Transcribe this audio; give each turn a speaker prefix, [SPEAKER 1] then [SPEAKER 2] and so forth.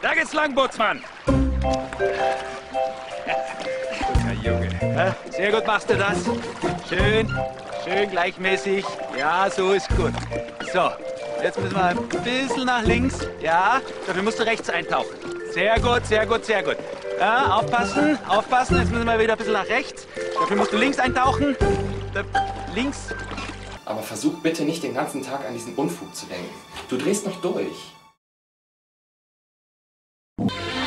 [SPEAKER 1] Da geht's lang, Bootsmann. Guter Junge. Sehr gut machst du das. Schön, schön gleichmäßig. Ja, so ist gut. So, jetzt müssen wir ein bisschen nach links. Ja, dafür musst du rechts eintauchen. Sehr gut, sehr gut, sehr gut. Ja, aufpassen, aufpassen. Jetzt müssen wir wieder ein bisschen nach rechts. Dafür musst du links eintauchen. Da, links.
[SPEAKER 2] Aber versuch bitte nicht den ganzen Tag an diesen Unfug zu denken. Du drehst noch durch. Ooh.